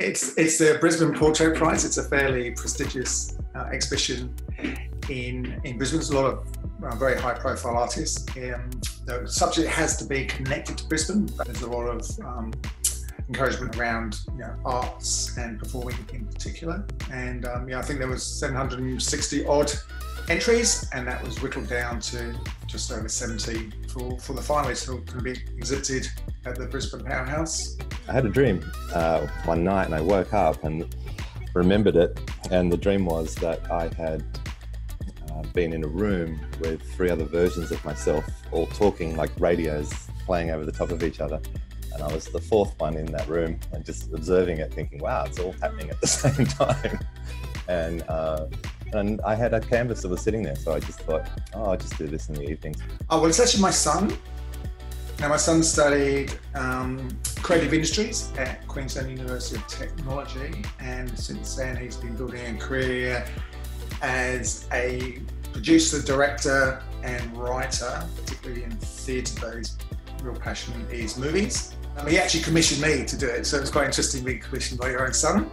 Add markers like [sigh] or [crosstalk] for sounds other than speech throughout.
It's it's the Brisbane Portrait Prize. It's a fairly prestigious uh, exhibition in in Brisbane. There's a lot of uh, very high profile artists. Um, the subject has to be connected to Brisbane, there's a lot of um, encouragement around you know, arts and performing in particular. And um, yeah, I think there was 760 odd entries, and that was whittled down to just over 70 for, for the finalists who can be exhibited at the Brisbane Powerhouse. I had a dream uh, one night, and I woke up and remembered it. And the dream was that I had uh, been in a room with three other versions of myself, all talking like radios playing over the top of each other and I was the fourth one in that room and just observing it, thinking, "Wow, it's all happening at the [laughs] same time." and uh, and I had a canvas that was sitting there, so I just thought, "Oh, I'll just do this in the evenings." Oh well, it's actually my son. Now, my son studied um, creative industries at Queensland University of Technology, and since then he's been building a career as a producer, director, and writer, particularly in theatre. Though his real passion is movies. Um, he actually commissioned me to do it, so it was quite interesting being commissioned by your own son.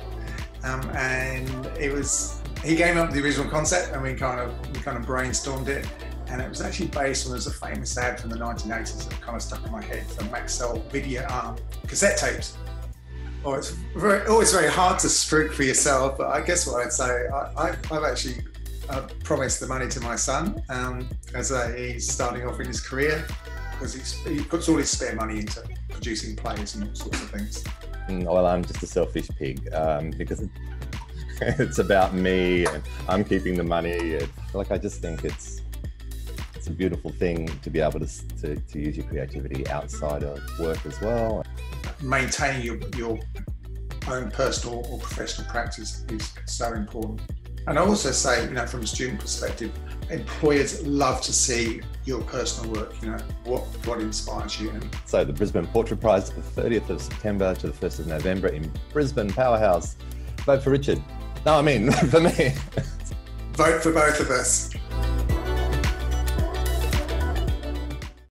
Um, and it was he came up with the original concept, and we kind of we kind of brainstormed it. And it was actually based on there's a famous ad from the 1980s that kind of stuck in my head from Maxell video um, cassette tapes. Oh, it's very, always very hard to stroke for yourself, but I guess what I'd say, I, have actually uh, promised the money to my son um, as uh, he's starting off in his career because he puts all his spare money into producing plays and all sorts of things. Mm, well, I'm just a selfish pig um, because [laughs] it's about me and I'm keeping the money. Like I just think it's it's a beautiful thing to be able to, to, to use your creativity outside of work as well. Maintaining your, your own personal or professional practice is so important. And I also say, you know, from a student perspective, employers love to see your personal work, you know, what, what inspires you. So the Brisbane Portrait Prize, the 30th of September to the 1st of November in Brisbane Powerhouse. Vote for Richard. No, I mean, [laughs] for me. Vote for both of us.